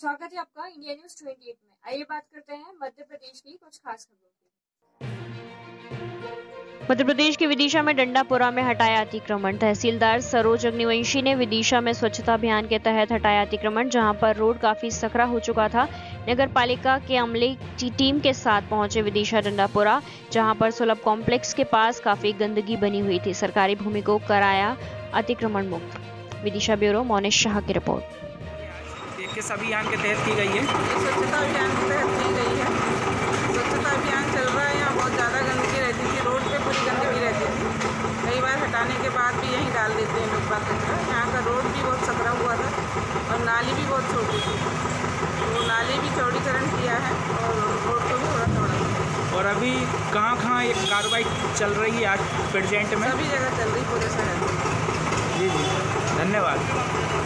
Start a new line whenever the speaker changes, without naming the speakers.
India news 28 में। आइए बात करते हैं मध्य प्रदेश की कुछ खास खबरों की।
मध्य प्रदेश के विदिशा में डंडापुरा में हटाया अतिक्रमण। तहसीलदार सरोज अग्निवंशी ने विदिशा में स्वच्छता अभियान के तहत हटाया अतिक्रमण, जहाँ पर रोड काफ़ी सकरा हो चुका था। नगर पालिका के अमले की टीम के साथ पहुँचे विदिशा डंडापुरा, जहाँ पर सुलभ कॉम्प्लेक्स के पास काफ़ी गंदगी बनी हुई थी। सरकारी भूमि को कराया अतिक्रमण मुक्त। विदिशा ब्यूरो मोनिश शाह की रिपोर्ट।
किस अभियान के तहत की गई है।
स्वच्छता अभियान के तहत की गई है। स्वच्छता अभियान चल रहा है यहाँ बहुत ज़्यादा गंदगी रहती थी रोड पे पूरी गंदगी रहती थी। कई बार हटाने के बाद भी यहीं डाल देते हैं लोग बात कचरा यहाँ का रोड भी बहुत सकरा हुआ था और नाली भी बहुत छोटी थी। तो नाली भी चौड़ीकरण किया है और रोड को भी थोड़ा चौड़ा
और अभी कहाँ कहाँ ये कार्रवाई चल रही है आज प्रेजेंट में?
सभी जगह चल रही पूरे शहर में।
जी जी। धन्यवाद।